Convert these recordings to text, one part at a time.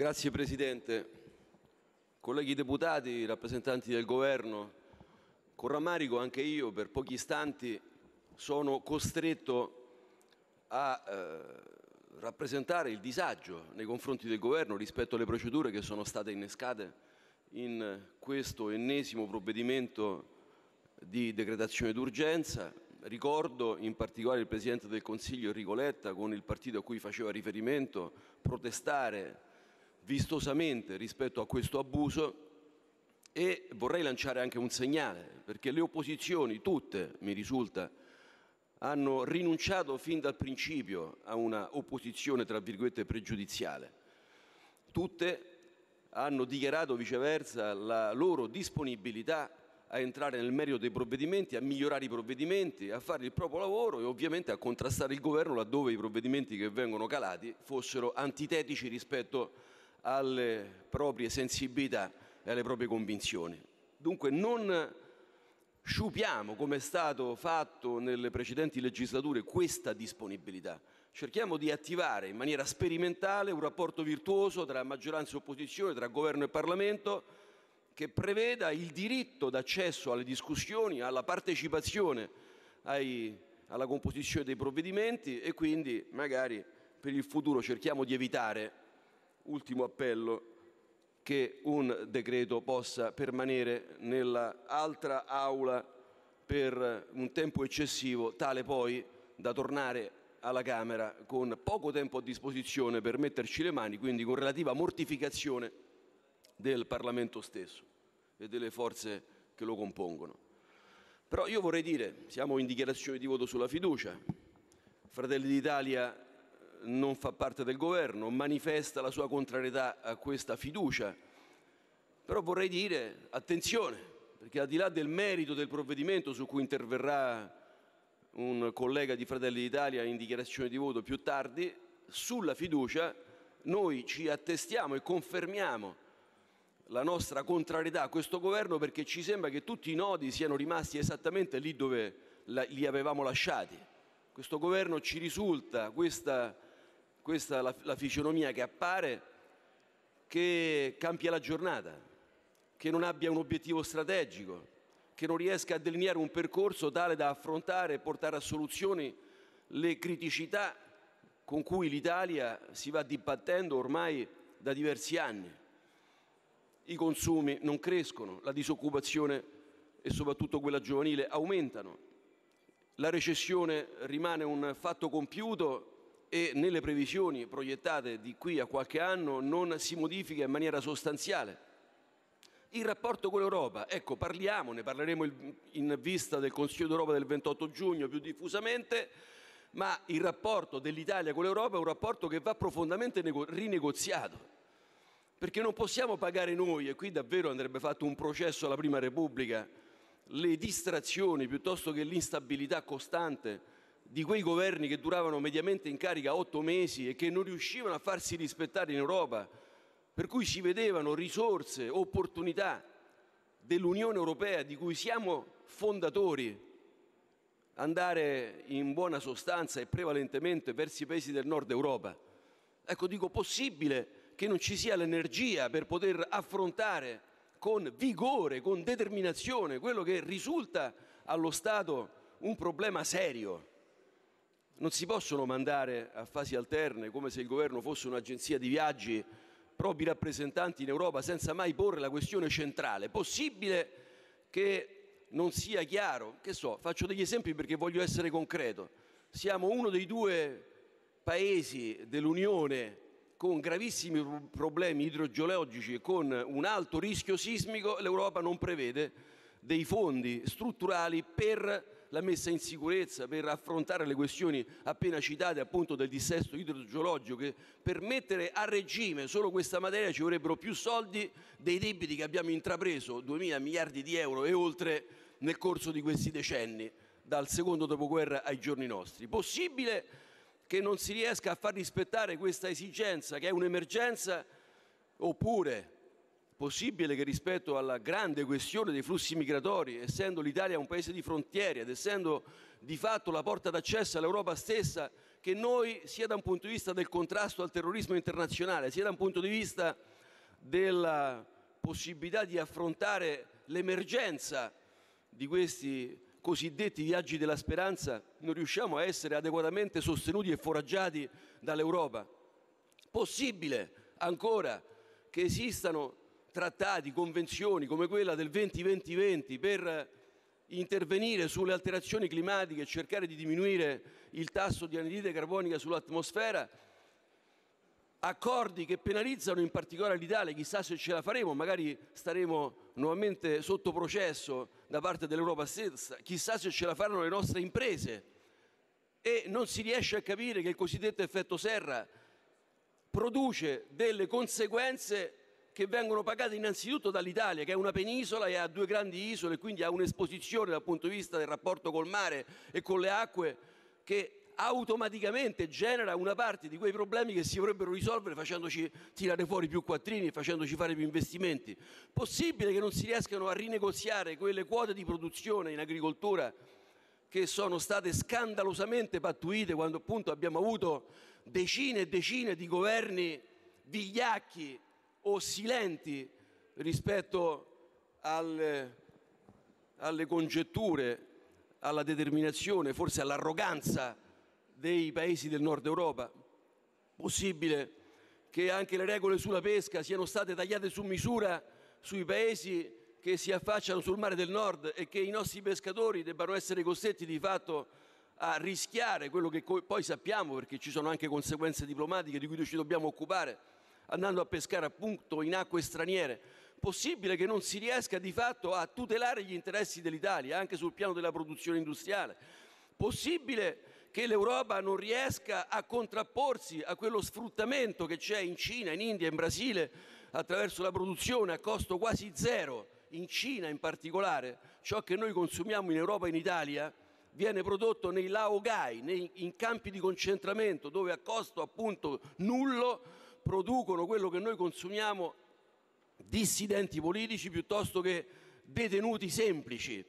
Grazie Presidente. Colleghi deputati, rappresentanti del Governo, con rammarico anche io per pochi istanti sono costretto a eh, rappresentare il disagio nei confronti del Governo rispetto alle procedure che sono state innescate in questo ennesimo provvedimento di decretazione d'urgenza. Ricordo in particolare il Presidente del Consiglio Enrico Letta, con il partito a cui faceva riferimento, protestare vistosamente rispetto a questo abuso e vorrei lanciare anche un segnale, perché le opposizioni, tutte mi risulta, hanno rinunciato fin dal principio a una opposizione tra virgolette pregiudiziale. Tutte hanno dichiarato viceversa la loro disponibilità a entrare nel merito dei provvedimenti, a migliorare i provvedimenti, a fare il proprio lavoro e ovviamente a contrastare il governo laddove i provvedimenti che vengono calati fossero antitetici rispetto alle proprie sensibilità e alle proprie convinzioni. Dunque non sciupiamo, come è stato fatto nelle precedenti legislature, questa disponibilità. Cerchiamo di attivare in maniera sperimentale un rapporto virtuoso tra maggioranza e opposizione, tra governo e Parlamento, che preveda il diritto d'accesso alle discussioni, alla partecipazione ai, alla composizione dei provvedimenti e quindi magari per il futuro cerchiamo di evitare ultimo appello, che un decreto possa permanere nell'altra aula per un tempo eccessivo, tale poi da tornare alla Camera con poco tempo a disposizione per metterci le mani, quindi con relativa mortificazione del Parlamento stesso e delle forze che lo compongono. Però io vorrei dire, siamo in dichiarazione di voto sulla fiducia, Fratelli d'Italia non fa parte del Governo, manifesta la sua contrarietà a questa fiducia. Però vorrei dire attenzione, perché al di là del merito del provvedimento su cui interverrà un collega di Fratelli d'Italia in dichiarazione di voto più tardi, sulla fiducia noi ci attestiamo e confermiamo la nostra contrarietà a questo governo perché ci sembra che tutti i nodi siano rimasti esattamente lì dove li avevamo lasciati. Questo governo ci risulta, questa questa è la, la fisionomia che appare, che campia la giornata, che non abbia un obiettivo strategico, che non riesca a delineare un percorso tale da affrontare e portare a soluzioni le criticità con cui l'Italia si va dibattendo ormai da diversi anni. I consumi non crescono, la disoccupazione e soprattutto quella giovanile aumentano, la recessione rimane un fatto compiuto e nelle previsioni proiettate di qui a qualche anno non si modifica in maniera sostanziale. Il rapporto con l'Europa, ecco parliamone, parleremo in vista del Consiglio d'Europa del 28 giugno più diffusamente, ma il rapporto dell'Italia con l'Europa è un rapporto che va profondamente rinegoziato. Perché non possiamo pagare noi, e qui davvero andrebbe fatto un processo alla Prima Repubblica, le distrazioni piuttosto che l'instabilità costante di quei governi che duravano mediamente in carica otto mesi e che non riuscivano a farsi rispettare in Europa, per cui si vedevano risorse, opportunità dell'Unione Europea di cui siamo fondatori andare in buona sostanza e prevalentemente verso i paesi del nord Europa. Ecco, dico possibile che non ci sia l'energia per poter affrontare con vigore, con determinazione quello che risulta allo Stato un problema serio non si possono mandare a fasi alterne, come se il governo fosse un'agenzia di viaggi, propri rappresentanti in Europa senza mai porre la questione centrale. Possibile che non sia chiaro? Che so, faccio degli esempi perché voglio essere concreto. Siamo uno dei due paesi dell'Unione con gravissimi problemi idrogeologici e con un alto rischio sismico, l'Europa non prevede dei fondi strutturali per la messa in sicurezza, per affrontare le questioni appena citate appunto del dissesto idrogeologico, che per mettere a regime solo questa materia ci vorrebbero più soldi dei debiti che abbiamo intrapreso, 2.000 miliardi di euro e oltre nel corso di questi decenni, dal secondo dopoguerra ai giorni nostri. Possibile che non si riesca a far rispettare questa esigenza, che è un'emergenza, oppure Possibile che rispetto alla grande questione dei flussi migratori, essendo l'Italia un paese di frontiere ed essendo di fatto la porta d'accesso all'Europa stessa, che noi, sia da un punto di vista del contrasto al terrorismo internazionale, sia da un punto di vista della possibilità di affrontare l'emergenza di questi cosiddetti viaggi della speranza, non riusciamo a essere adeguatamente sostenuti e foraggiati dall'Europa? Possibile ancora che esistano trattati, convenzioni come quella del 20-20-20 per intervenire sulle alterazioni climatiche e cercare di diminuire il tasso di anidride carbonica sull'atmosfera, accordi che penalizzano in particolare l'Italia, chissà se ce la faremo, magari staremo nuovamente sotto processo da parte dell'Europa stessa, chissà se ce la faranno le nostre imprese. E non si riesce a capire che il cosiddetto effetto serra produce delle conseguenze che vengono pagate innanzitutto dall'Italia, che è una penisola e ha due grandi isole, quindi ha un'esposizione dal punto di vista del rapporto col mare e con le acque che automaticamente genera una parte di quei problemi che si vorrebbero risolvere facendoci tirare fuori più quattrini e facendoci fare più investimenti. Possibile che non si riescano a rinegoziare quelle quote di produzione in agricoltura che sono state scandalosamente pattuite quando appunto abbiamo avuto decine e decine di governi vigliacchi o silenti rispetto alle, alle congetture, alla determinazione, forse all'arroganza dei paesi del nord Europa? Possibile che anche le regole sulla pesca siano state tagliate su misura sui paesi che si affacciano sul mare del nord e che i nostri pescatori debbano essere costretti di fatto a rischiare quello che poi sappiamo, perché ci sono anche conseguenze diplomatiche di cui noi ci dobbiamo occupare, andando a pescare appunto in acque straniere. Possibile che non si riesca di fatto a tutelare gli interessi dell'Italia anche sul piano della produzione industriale? Possibile che l'Europa non riesca a contrapporsi a quello sfruttamento che c'è in Cina, in India, in Brasile attraverso la produzione a costo quasi zero, in Cina in particolare, ciò che noi consumiamo in Europa e in Italia viene prodotto nei laogai, in campi di concentramento dove a costo appunto nullo producono quello che noi consumiamo dissidenti politici piuttosto che detenuti semplici.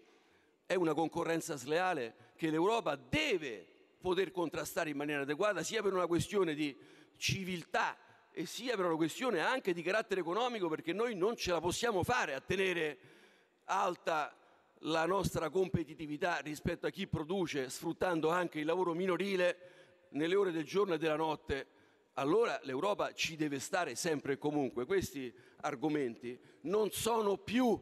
È una concorrenza sleale che l'Europa deve poter contrastare in maniera adeguata, sia per una questione di civiltà e sia per una questione anche di carattere economico, perché noi non ce la possiamo fare a tenere alta la nostra competitività rispetto a chi produce sfruttando anche il lavoro minorile nelle ore del giorno e della notte, allora l'Europa ci deve stare sempre e comunque. Questi argomenti non sono più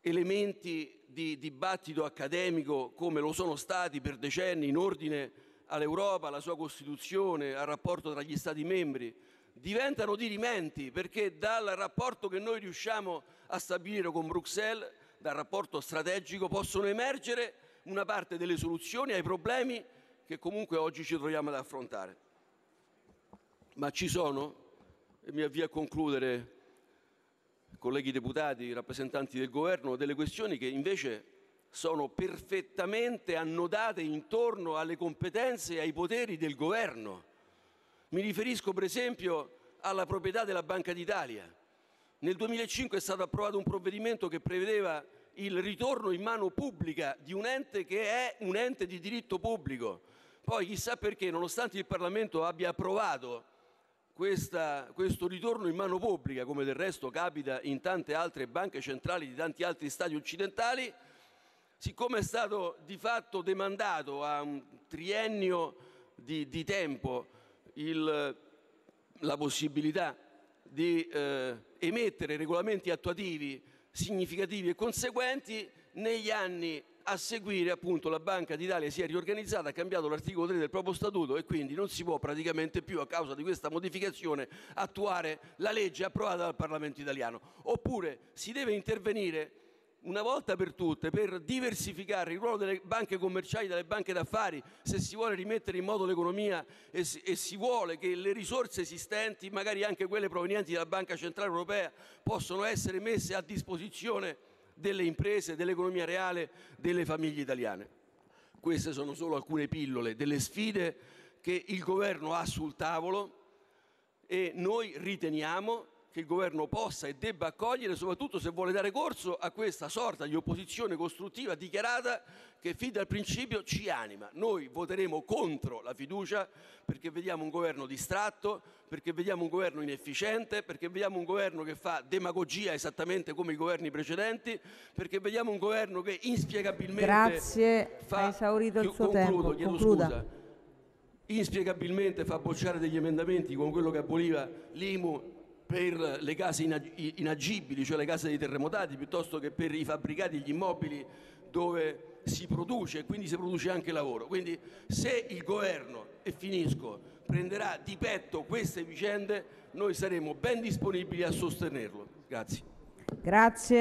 elementi di dibattito accademico come lo sono stati per decenni in ordine all'Europa, alla sua Costituzione, al rapporto tra gli Stati membri, diventano dirimenti perché dal rapporto che noi riusciamo a stabilire con Bruxelles, dal rapporto strategico, possono emergere una parte delle soluzioni ai problemi che comunque oggi ci troviamo ad affrontare. Ma ci sono, e mi avvio a concludere, colleghi deputati, rappresentanti del governo, delle questioni che invece sono perfettamente annodate intorno alle competenze e ai poteri del governo. Mi riferisco per esempio alla proprietà della Banca d'Italia. Nel 2005 è stato approvato un provvedimento che prevedeva il ritorno in mano pubblica di un ente che è un ente di diritto pubblico. Poi chissà perché, nonostante il Parlamento abbia approvato questa, questo ritorno in mano pubblica, come del resto capita in tante altre banche centrali di tanti altri stati occidentali, siccome è stato di fatto demandato a un triennio di, di tempo il, la possibilità di eh, emettere regolamenti attuativi significativi e conseguenti, negli anni a seguire appunto la Banca d'Italia si è riorganizzata, ha cambiato l'articolo 3 del proprio statuto e quindi non si può praticamente più a causa di questa modificazione attuare la legge approvata dal Parlamento italiano. Oppure si deve intervenire una volta per tutte per diversificare il ruolo delle banche commerciali dalle banche d'affari se si vuole rimettere in moto l'economia e e si, vuole che le risorse esistenti, magari anche quelle provenienti dalla Banca Centrale Europea, possano essere messe a disposizione delle imprese, dell'economia reale, delle famiglie italiane. Queste sono solo alcune pillole delle sfide che il governo ha sul tavolo e noi riteniamo che il governo possa e debba accogliere, soprattutto se vuole dare corso a questa sorta di opposizione costruttiva dichiarata che fin dal principio ci anima. Noi voteremo contro la fiducia perché vediamo un governo distratto, perché vediamo un governo inefficiente, perché vediamo un governo che fa demagogia esattamente come i governi precedenti, perché vediamo un governo che inspiegabilmente Grazie, fa... ha esaurito il suo concludo, tempo. Concluda. scusa. Inspiegabilmente fa bocciare degli emendamenti come quello che aboliva l'IMU per le case inag- inagibili, cioè le case dei terremotati, piuttosto che per i fabbricati gli immobili dove si produce e quindi si produce anche lavoro. Quindi se il governo, e finisco, prenderà di petto queste vicende, noi saremo ben disponibili a sostenerlo. Grazie. Grazie.